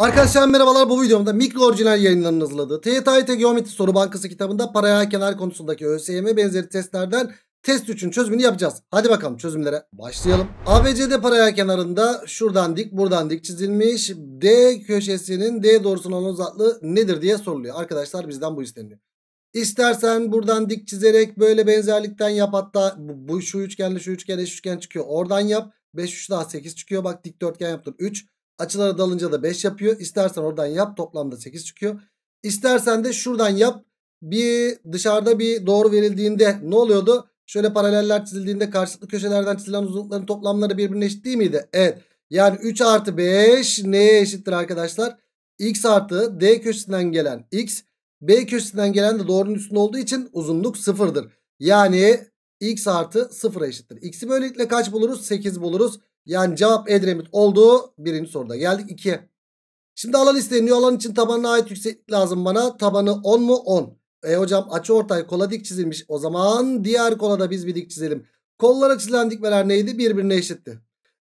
Arkadaşlar merhabalar bu videomda mikro orijinal yayınlarının hazırladığı TYT Geometri Soru Bankası kitabında paraya kenar konusundaki ÖSYM benzeri testlerden test 3'ün çözümünü yapacağız. Hadi bakalım çözümlere başlayalım. ABCD paraya kenarında şuradan dik buradan dik çizilmiş D köşesinin D doğrusuna olan uzaklığı nedir diye soruluyor. Arkadaşlar bizden bu isteniyor. İstersen buradan dik çizerek böyle benzerlikten yap hatta bu, bu şu üçgenle şu üçgen eş üçgen çıkıyor oradan yap. 5 3 daha 8 çıkıyor bak dikdörtgen yaptım 3. Açılara dalınca da 5 yapıyor. İstersen oradan yap toplamda 8 çıkıyor. İstersen de şuradan yap. Bir dışarıda bir doğru verildiğinde ne oluyordu? Şöyle paraleller çizildiğinde karşılıklı köşelerden çizilen uzunlukların toplamları birbirine eşit değil miydi? Evet. Yani 3 artı 5 neye eşittir arkadaşlar? X artı D köşesinden gelen X. B köşesinden gelen de doğrunun üstünde olduğu için uzunluk sıfırdır. Yani X artı sıfıra eşittir. X'i böylelikle kaç buluruz? 8 buluruz. Yani cevap Edremit olduğu birinci soruda. Geldik 2'ye. Şimdi alan isteniyor. Alan için tabanına ait yükseklik lazım bana. Tabanı 10 mu? 10. E hocam açı ortay kola dik çizilmiş. O zaman diğer kola da biz bir dik çizelim. Kollara çizilen dikmeler neydi? Birbirine eşitti.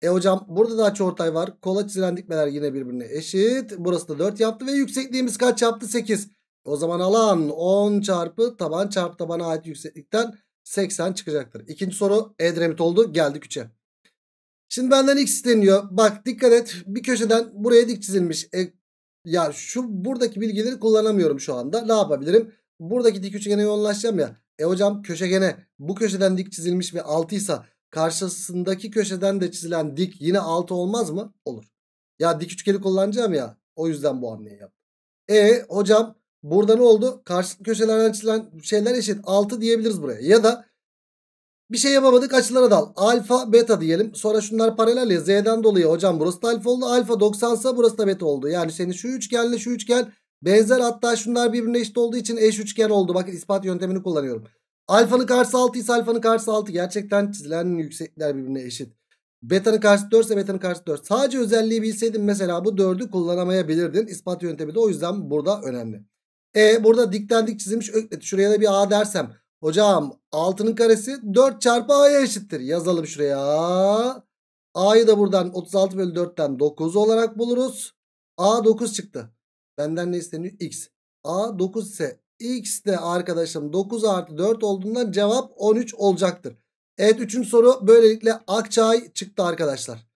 E hocam burada da açı ortay var. Kola çizilen dikmeler yine birbirine eşit. Burası da 4 yaptı ve yüksekliğimiz kaç yaptı? 8. O zaman alan 10 çarpı taban çarpı tabana ait yükseklikten 80 çıkacaktır. İkinci soru Edremit oldu. Geldik 3'e. Şimdi benden x isteniyor. Bak dikkat et. Bir köşeden buraya dik çizilmiş. E, ya şu buradaki bilgileri kullanamıyorum şu anda. Ne yapabilirim? Buradaki dik üçgene yoğunlaşacağım ya. E hocam köşegene bu köşeden dik çizilmiş ve 6 ise karşısındaki köşeden de çizilen dik yine 6 olmaz mı? Olur. Ya dik üçgeni kullanacağım ya. O yüzden bu hamleyi yaptım. E hocam burada ne oldu? Karşılıklı köşelerden çizilen şeyler eşit. 6 diyebiliriz buraya. Ya da bir şey yapamadık açılara dal. Alfa beta diyelim. Sonra şunlar paralel ya. Z'den dolayı hocam burası da alfa oldu. Alfa 90 ise burası da beta oldu. Yani senin şu üçgenle şu üçgen benzer hatta şunlar birbirine eşit olduğu için eş üçgen oldu. Bakın ispat yöntemini kullanıyorum. Alfanın karşısı 6 ise alfanın karşısı 6. Gerçekten çizilen yükseklikler birbirine eşit. Beta'nın karşısı 4 ise beta'nın karşısı 4. Sadece özelliği bilseydin mesela bu 4'ü kullanamayabilirdin. İspat yöntemi de o yüzden burada önemli. E burada dikten dik çizilmiş öklet. Şuraya da bir A dersem. Hocam 6'nın karesi 4 çarpı A'ya eşittir. Yazalım şuraya. A'yı da buradan 36 bölü 4'ten 9 olarak buluruz. A 9 çıktı. Benden ne isteniyor? X. A 9 ise X de arkadaşım 9 artı 4 olduğundan cevap 13 olacaktır. Evet 3. soru böylelikle Akçay çıktı arkadaşlar.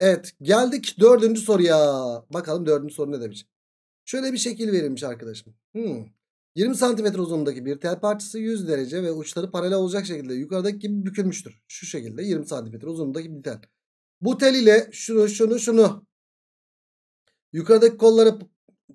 Evet geldik 4. soruya. Bakalım 4. soru ne demiş. Şöyle bir şekil verilmiş arkadaşım. Hmm. 20 cm uzunluğundaki bir tel parçası 100 derece ve uçları paralel olacak şekilde yukarıdaki gibi bükülmüştür. Şu şekilde 20 cm uzunluğundaki bir tel. Bu tel ile şunu şunu şunu yukarıdaki kolları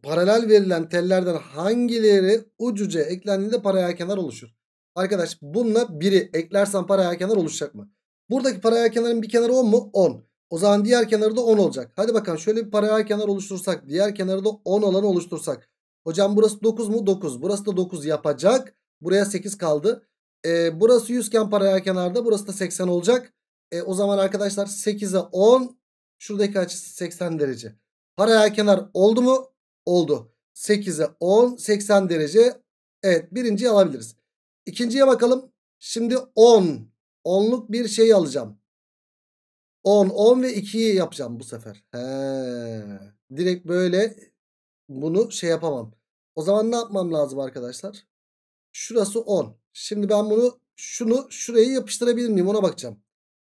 paralel verilen tellerden hangileri ucuca eklendiğinde paralel kenar oluşur? Arkadaş bununla biri eklersen paralel kenar oluşacak mı? Buradaki paralel kenarın bir kenarı 10 mu? 10. O zaman diğer kenarı da 10 olacak. Hadi bakalım şöyle bir paralel kenar oluştursak. Diğer kenarı da 10 olanı oluştursak. Hocam burası 9 mu? 9. Burası da 9 yapacak. Buraya 8 kaldı. Ee, burası 100 iken paralel kenarda. Burası da 80 olacak. Ee, o zaman arkadaşlar 8'e 10. Şuradaki açı 80 derece. Paralel kenar oldu mu? Oldu. 8'e 10 80 derece. Evet birinciyi alabiliriz. İkinciye bakalım. Şimdi 10. 10'luk bir şey alacağım. 10, 10 ve 2'yi yapacağım bu sefer. He. Direkt böyle bunu şey yapamam. O zaman ne yapmam lazım arkadaşlar? Şurası 10. Şimdi ben bunu şunu şuraya yapıştırabilir miyim ona bakacağım.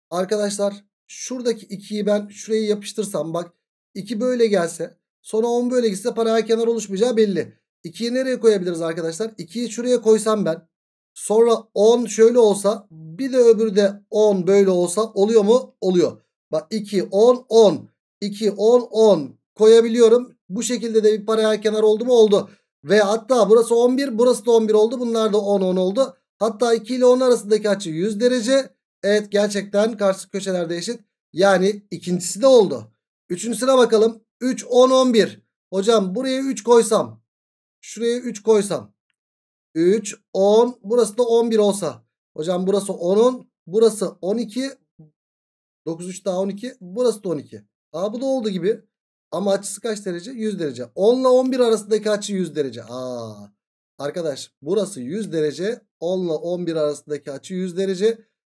Arkadaşlar şuradaki 2'yi ben şuraya yapıştırsam bak 2 böyle gelse sonra 10 böyle gitse paralel kenar oluşmayacağı belli. 2'yi nereye koyabiliriz arkadaşlar? 2'yi şuraya koysam ben sonra 10 şöyle olsa bir de öbürü de 10 böyle olsa oluyor mu? Oluyor. Bak 2 10 10 2 10 10 koyabiliyorum. Bu şekilde de bir paralel kenar oldu mu? Oldu. Ve hatta burası 11 burası da 11 oldu. Bunlar da 10 10 oldu. Hatta 2 ile 10 arasındaki açı 100 derece. Evet gerçekten karşı köşelerde eşit. Yani ikincisi de oldu. Üçüncüsüne bakalım. 3 10 11. Hocam buraya 3 koysam. Şuraya 3 koysam. 3 10 burası da 11 olsa. Hocam burası 10'un burası 12. 9 3 daha 12. Burası da 12. Aa bu da oldu gibi. Ama açısı kaç derece? 100 derece. 10 ile 11 arasındaki açı 100 derece. Aa. Arkadaş burası 100 derece. 10 ile 11 arasındaki açı 100 derece.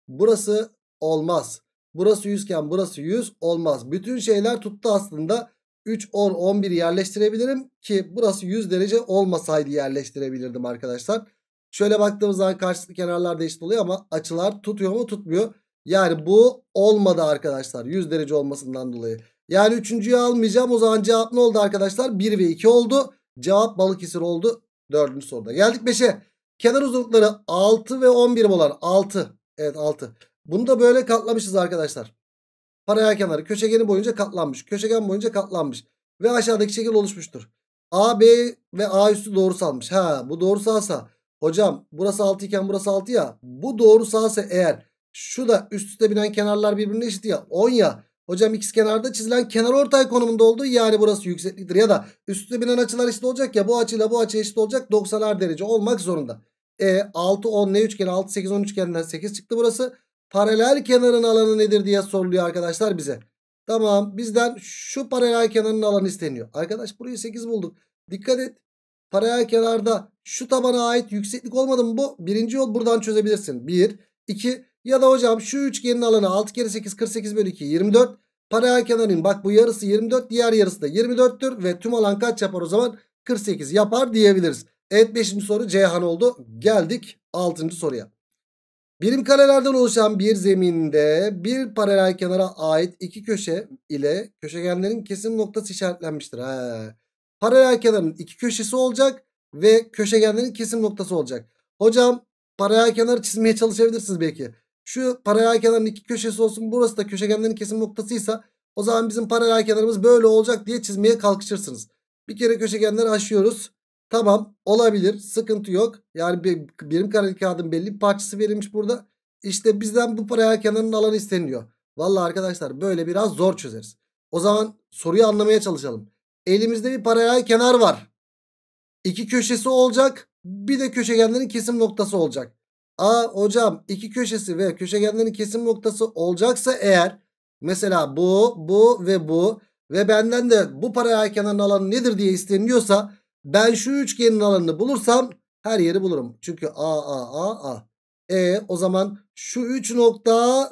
Burası olmaz. Burası 100 iken burası 100 olmaz. Bütün şeyler tuttu aslında. 3, 10, 11 yerleştirebilirim ki burası 100 derece olmasaydı yerleştirebilirdim arkadaşlar. Şöyle baktığımız zaman karşılıklı kenarlar eşit oluyor ama açılar tutuyor mu tutmuyor. Yani bu olmadı arkadaşlar 100 derece olmasından dolayı. Yani üçüncüyü almayacağım o zaman cevap ne oldu arkadaşlar? 1 ve 2 oldu. Cevap Balıkesir oldu. Dördüncü soruda. Geldik 5'e. Kenar uzunlukları 6 ve 11 olan 6. Evet 6. Bunu da böyle katlamışız arkadaşlar. Paralel kenarı köşegeni boyunca katlanmış. Köşegen boyunca katlanmış. Ve aşağıdaki şekil oluşmuştur. A, B ve A üstü doğrusalmış. Ha bu doğrusalsa hocam burası 6 iken burası 6 ya. Bu doğrusalsa eğer şu da üst üste binen kenarlar birbirine eşit ya 10 ya. Hocam x kenarda çizilen kenar ortay konumunda olduğu yani burası yüksekliktir. Ya da üstte binen açılar eşit olacak ya bu açıyla bu açı eşit olacak 90'ar derece olmak zorunda. E 6 10 ne üçgeni 6 8 10 üçgeninden 8 çıktı burası. Paralel kenarın alanı nedir diye soruluyor arkadaşlar bize. Tamam bizden şu paralel kenarın alanı isteniyor. Arkadaş burayı 8 bulduk. Dikkat et. Paralel kenarda şu tabana ait yükseklik olmadı mı bu? Birinci yol buradan çözebilirsin. 1, 2 ya da hocam şu üçgenin alanı 6 kere 8 48 bölü 2 24. Paralel kenarın bak bu yarısı 24 diğer yarısı da 24'tür. Ve tüm alan kaç yapar o zaman? 48 yapar diyebiliriz. Evet 5. soru Ceyhan oldu. Geldik 6. soruya. Birim karelerden oluşan bir zeminde bir paralel kenara ait iki köşe ile köşegenlerin kesim noktası işaretlenmiştir. He. Paralel kenarın iki köşesi olacak ve köşegenlerin kesim noktası olacak. Hocam paralel kenarı çizmeye çalışabilirsiniz belki. Şu paralel kenarın iki köşesi olsun burası da köşegenlerin kesim noktasıysa o zaman bizim paralel kenarımız böyle olacak diye çizmeye kalkışırsınız. Bir kere köşegenleri aşıyoruz. Tamam olabilir sıkıntı yok. Yani bir, birim kareli kağıdın belli bir parçası verilmiş burada. İşte bizden bu paralel kenarın alanı isteniyor. Vallahi arkadaşlar böyle biraz zor çözeriz. O zaman soruyu anlamaya çalışalım. Elimizde bir paralel kenar var. İki köşesi olacak. Bir de köşegenlerin kesim noktası olacak. A hocam iki köşesi ve köşegenlerin kesim noktası olacaksa eğer mesela bu, bu ve bu ve benden de bu paralel kenarın alanı nedir diye isteniyorsa ben şu üçgenin alanını bulursam her yeri bulurum. Çünkü A, A, A, A. E o zaman şu üç nokta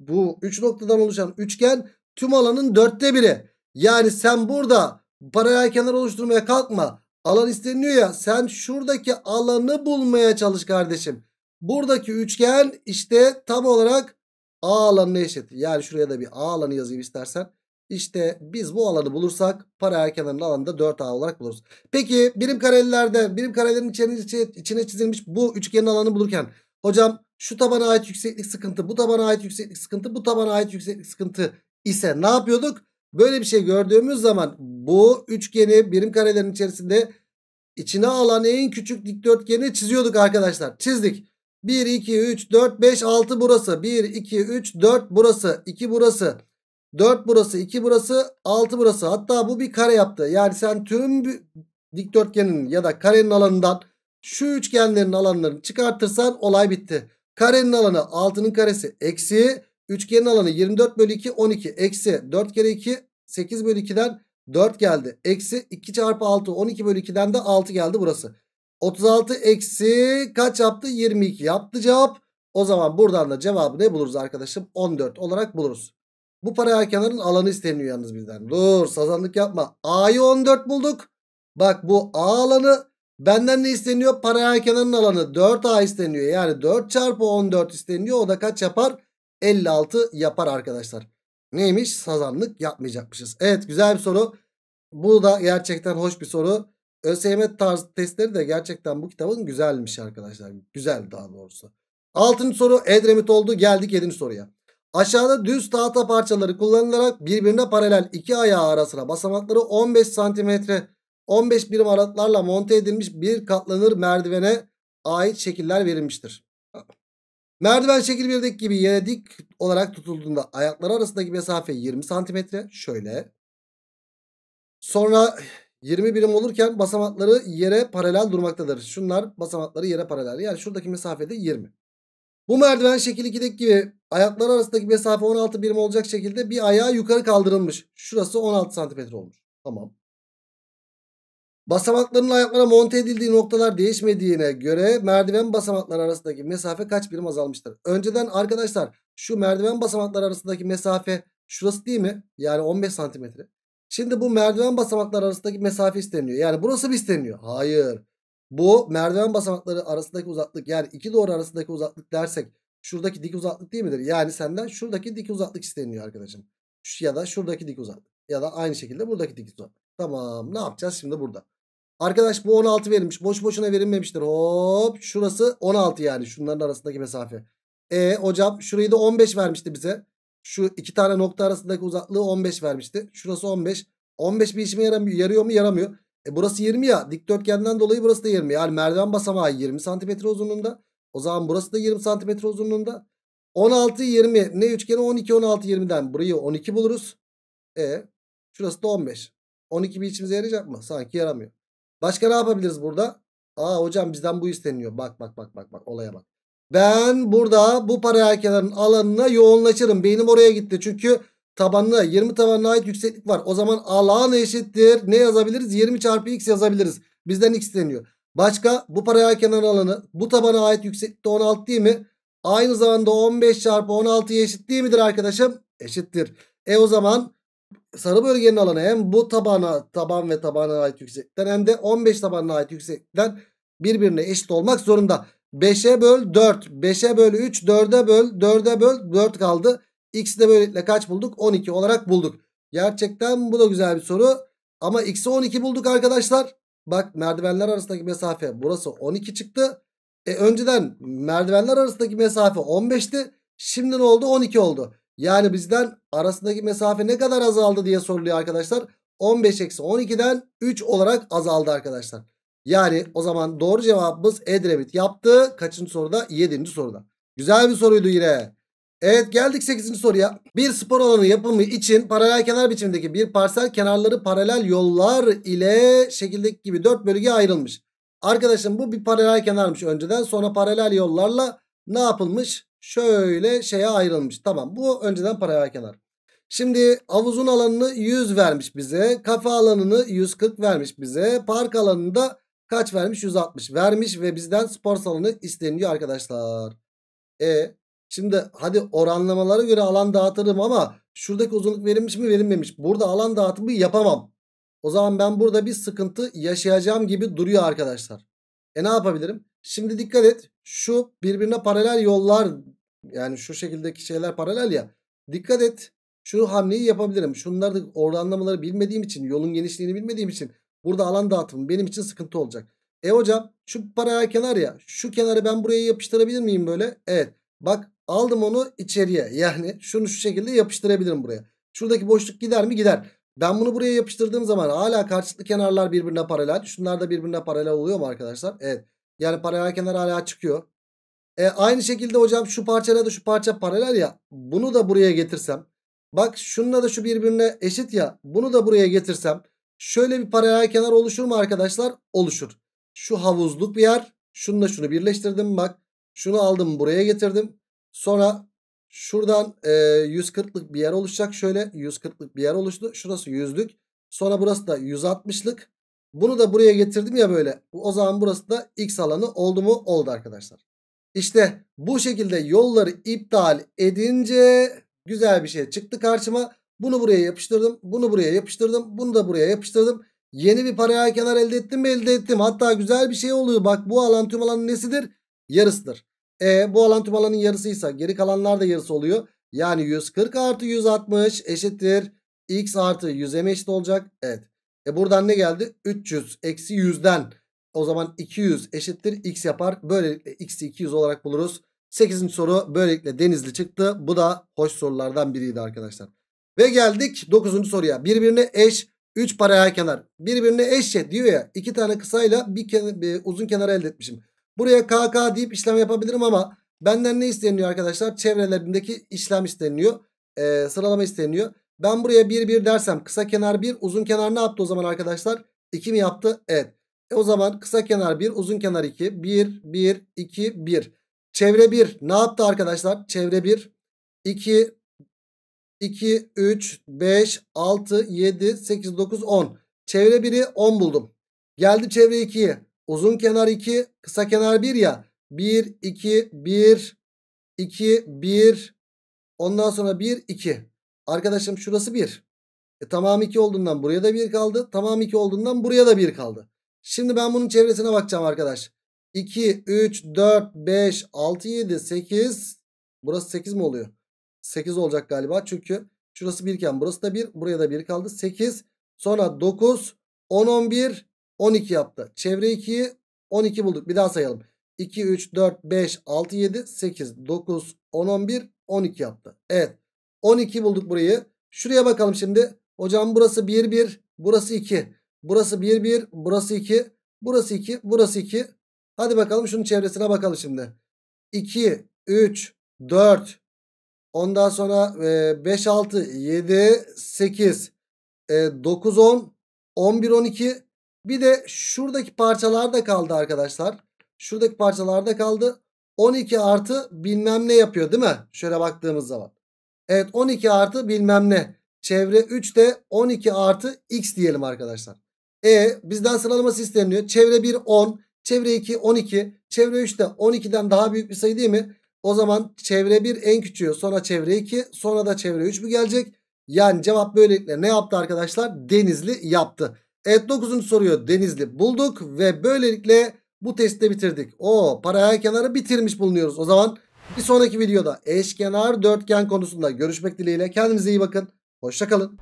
bu üç noktadan oluşan üçgen tüm alanın dörtte biri. Yani sen burada paralel kenar oluşturmaya kalkma. Alan isteniyor ya sen şuradaki alanı bulmaya çalış kardeşim. Buradaki üçgen işte tam olarak A alanına eşit. Yani şuraya da bir A alanı yazayım istersen. İşte biz bu alanı bulursak paralel kenarın alanını da 4A olarak buluruz. Peki birim karelilerde birim karelerin içine, içine çizilmiş bu üçgenin alanı bulurken hocam şu tabana ait yükseklik sıkıntı bu tabana ait yükseklik sıkıntı bu tabana ait yükseklik sıkıntı ise ne yapıyorduk? Böyle bir şey gördüğümüz zaman bu üçgeni birim karelerin içerisinde içine alan en küçük dikdörtgeni çiziyorduk arkadaşlar. Çizdik. 1, 2, 3, 4, 5, 6 burası. 1, 2, 3, 4 burası. 2 burası. 4 burası. 2 burası. 6 burası. Hatta bu bir kare yaptı. Yani sen tüm dikdörtgenin ya da karenin alanından şu üçgenlerin alanlarını çıkartırsan olay bitti. Karenin alanı 6'nın karesi eksi. Üçgenin alanı 24 bölü 2 12. Eksi 4 kere 2 8 bölü 2'den 4 geldi. Eksi 2 çarpı 6 12 bölü 2'den de 6 geldi burası. 36 eksi kaç yaptı? 22 yaptı cevap. O zaman buradan da cevabı ne buluruz arkadaşım? 14 olarak buluruz. Bu paralel kenarın alanı isteniyor yalnız bizden. Dur sazanlık yapma. A'yı 14 bulduk. Bak bu A alanı benden ne isteniyor? Paralel kenarın alanı 4A isteniyor. Yani 4 çarpı 14 isteniyor. O da kaç yapar? 56 yapar arkadaşlar. Neymiş? Sazanlık yapmayacakmışız. Evet güzel bir soru. Bu da gerçekten hoş bir soru. ÖSYM tarzı testleri de gerçekten bu kitabın güzelmiş arkadaşlar. Güzel daha doğrusu. Altıncı soru Edremit oldu. Geldik yedinci soruya. Aşağıda düz tahta parçaları kullanılarak birbirine paralel iki ayağı arasına basamakları 15 santimetre 15 birim aralıklarla monte edilmiş bir katlanır merdivene ait şekiller verilmiştir. Merdiven şekil 1'deki gibi yere dik olarak tutulduğunda ayakları arasındaki mesafe 20 santimetre. Şöyle. Sonra 20 birim olurken basamakları yere paralel durmaktadır. Şunlar basamakları yere paralel. Yani şuradaki mesafede 20. Bu merdiven şekil 2'deki gibi ayaklar arasındaki mesafe 16 birim olacak şekilde bir ayağı yukarı kaldırılmış. Şurası 16 santimetre olmuş. Tamam. Basamakların ayaklara monte edildiği noktalar değişmediğine göre merdiven basamakları arasındaki mesafe kaç birim azalmıştır? Önceden arkadaşlar şu merdiven basamakları arasındaki mesafe şurası değil mi? Yani 15 santimetre. Şimdi bu merdiven basamakları arasındaki mesafe isteniyor. Yani burası mı isteniyor? Hayır. Bu merdiven basamakları arasındaki uzaklık yani iki doğru arasındaki uzaklık dersek şuradaki dik uzaklık değil midir? Yani senden şuradaki dik uzaklık isteniyor arkadaşım. Ya da şuradaki dik uzaklık. Ya da aynı şekilde buradaki dik uzaklık. Tamam ne yapacağız şimdi burada? Arkadaş bu 16 verilmiş. Boş boşuna verilmemiştir. Hop şurası 16 yani şunların arasındaki mesafe. E hocam şurayı da 15 vermişti bize. Şu iki tane nokta arasındaki uzaklığı 15 vermişti. Şurası 15. 15 bir işime yaramıyor, yarıyor mu? Yaramıyor. E burası 20 ya. Dikdörtgenden dolayı burası da 20. Yani merdiven basamağı 20 santimetre uzunluğunda. O zaman burası da 20 santimetre uzunluğunda. 16 20 ne üçgeni 12 16 20'den burayı 12 buluruz. E şurası da 15. 12 bir içimize yarayacak mı? Sanki yaramıyor. Başka ne yapabiliriz burada? Aa hocam bizden bu isteniyor. Bak bak bak bak bak olaya bak. Ben burada bu paralel kenarın alanına yoğunlaşırım. Beynim oraya gitti. Çünkü tabanına 20 tabanına ait yükseklik var. O zaman alan eşittir. Ne yazabiliriz? 20 çarpı x yazabiliriz. Bizden x deniyor. Başka bu paralel kenar alanı bu tabana ait yükseklikte 16 değil mi? Aynı zamanda 15 çarpı 16'ya eşit değil midir arkadaşım? Eşittir. E o zaman sarı bölgenin alanı hem bu tabana taban ve tabana ait yükseklikten hem de 15 tabanına ait yükseklikten birbirine eşit olmak zorunda. 5'e böl 4. 5'e böl 3. 4'e böl. 4'e böl 4 kaldı. X'i de böylelikle kaç bulduk? 12 olarak bulduk. Gerçekten bu da güzel bir soru. Ama X'i 12 bulduk arkadaşlar. Bak merdivenler arasındaki mesafe burası 12 çıktı. E önceden merdivenler arasındaki mesafe 15'ti. Şimdi ne oldu? 12 oldu. Yani bizden arasındaki mesafe ne kadar azaldı diye soruluyor arkadaşlar. 15 eksi 12'den 3 olarak azaldı arkadaşlar. Yani o zaman doğru cevabımız Edremit yaptı. Kaçıncı soruda? 7. soruda. Güzel bir soruydu yine. Evet geldik 8. soruya. Bir spor alanı yapımı için paralel kenar biçimindeki bir parsel kenarları paralel yollar ile şekildeki gibi 4 bölüge ayrılmış. Arkadaşım bu bir paralel kenarmış önceden. Sonra paralel yollarla ne yapılmış? Şöyle şeye ayrılmış. Tamam bu önceden paralel kenar. Şimdi havuzun alanını 100 vermiş bize. Kafe alanını 140 vermiş bize. Park alanını da kaç vermiş? 160 vermiş ve bizden spor salonu isteniyor arkadaşlar. E şimdi hadi oranlamalara göre alan dağıtırım ama şuradaki uzunluk verilmiş mi verilmemiş. Burada alan dağıtımı yapamam. O zaman ben burada bir sıkıntı yaşayacağım gibi duruyor arkadaşlar. E ne yapabilirim? Şimdi dikkat et. Şu birbirine paralel yollar yani şu şekildeki şeyler paralel ya. Dikkat et. Şu hamleyi yapabilirim. Şunları da oranlamaları bilmediğim için yolun genişliğini bilmediğim için burada alan dağıtımı benim için sıkıntı olacak. E hocam şu paralel kenar ya şu kenarı ben buraya yapıştırabilir miyim böyle? Evet. Bak aldım onu içeriye yani şunu şu şekilde yapıştırabilirim buraya. Şuradaki boşluk gider mi? Gider. Ben bunu buraya yapıştırdığım zaman hala karşılıklı kenarlar birbirine paralel. Şunlar da birbirine paralel oluyor mu arkadaşlar? Evet. Yani paralel kenar hala çıkıyor. E, aynı şekilde hocam şu parçayla da şu parça paralel ya. Bunu da buraya getirsem. Bak şununla da şu birbirine eşit ya. Bunu da buraya getirsem. Şöyle bir paralel kenar oluşur mu arkadaşlar? Oluşur. Şu havuzluk bir yer. Şununla şunu birleştirdim bak. Şunu aldım buraya getirdim. Sonra şuradan e, 140'lık bir yer oluşacak. Şöyle 140'lık bir yer oluştu. Şurası 100'lük. Sonra burası da 160'lık. Bunu da buraya getirdim ya böyle. O zaman burası da x alanı oldu mu? Oldu arkadaşlar. İşte bu şekilde yolları iptal edince güzel bir şey çıktı karşıma. Bunu buraya yapıştırdım. Bunu buraya yapıştırdım. Bunu da buraya yapıştırdım. Yeni bir paralel kenar elde ettim mi? Elde ettim. Hatta güzel bir şey oluyor. Bak bu alan tüm alanın nesidir? Yarısıdır. E bu alan tüm alanın yarısıysa geri kalanlar da yarısı oluyor. Yani 140 artı 160 eşittir. X artı 100'e eşit olacak? Evet. E buradan ne geldi? 300 eksi 100'den. O zaman 200 eşittir x yapar. Böylelikle x'i 200 olarak buluruz. 8. soru böylelikle denizli çıktı. Bu da hoş sorulardan biriydi arkadaşlar. Ve geldik 9. soruya. Birbirine eş 3 paralel kenar. Birbirine eşit diyor ya. 2 tane kısayla bir, kenar, bir uzun kenar elde etmişim. Buraya KK deyip işlem yapabilirim ama benden ne isteniyor arkadaşlar? Çevrelerindeki işlem isteniyor. Ee, sıralama isteniyor. Ben buraya 1 1 dersem kısa kenar 1 uzun kenar ne yaptı o zaman arkadaşlar? 2 mi yaptı? Evet. E o zaman kısa kenar 1 uzun kenar 2. 1 1 2 1. Çevre 1 ne yaptı arkadaşlar? Çevre 1 2 2 3 5 6 7 8 9 10. Çevre 1'i 10 buldum. Geldi çevre 2'ye. Uzun kenar 2 kısa kenar 1 ya. 1 2 1 2 1 ondan sonra 1 2. Arkadaşım şurası 1. E, tamam 2 olduğundan buraya da 1 kaldı. Tamam 2 olduğundan buraya da 1 kaldı. Şimdi ben bunun çevresine bakacağım arkadaş. 2, 3, 4, 5, 6, 7, 8. Burası 8 mi oluyor? 8 olacak galiba. Çünkü şurası 1 iken burası da 1. Buraya da 1 kaldı. 8. Sonra 9, 10, 11, 12 yaptı. Çevre 2'yi 12 bulduk. Bir daha sayalım. 2, 3, 4, 5, 6, 7, 8, 9, 10, 11, 12 yaptı. Evet. 12 bulduk burayı. Şuraya bakalım şimdi. Hocam burası 1, 1. Burası 2. Burası 1, 1. Burası 2. Burası 2. Burası 2. Hadi bakalım şunun çevresine bakalım şimdi. 2, 3, 4. Ondan sonra 5, 6, 7, 8, 9, 10, 11, 12. Bir de şuradaki parçalar da kaldı arkadaşlar. Şuradaki parçalar da kaldı. 12 artı bilmem ne yapıyor değil mi? Şöyle baktığımız zaman. Evet 12 artı bilmem ne. Çevre 3 de 12 artı x diyelim arkadaşlar. E bizden sıralaması isteniyor. Çevre 1 10. Çevre 2 12. Çevre 3 de 12'den daha büyük bir sayı değil mi? O zaman çevre 1 en küçüğü sonra çevre 2 sonra da çevre 3 mü gelecek? Yani cevap böylelikle ne yaptı arkadaşlar? Denizli yaptı. Evet 9. soruyu Denizli bulduk ve böylelikle bu testi bitirdik. O paraya kenarı bitirmiş bulunuyoruz. O zaman bir sonraki videoda eşkenar dörtgen konusunda görüşmek dileğiyle. Kendinize iyi bakın. Hoşçakalın.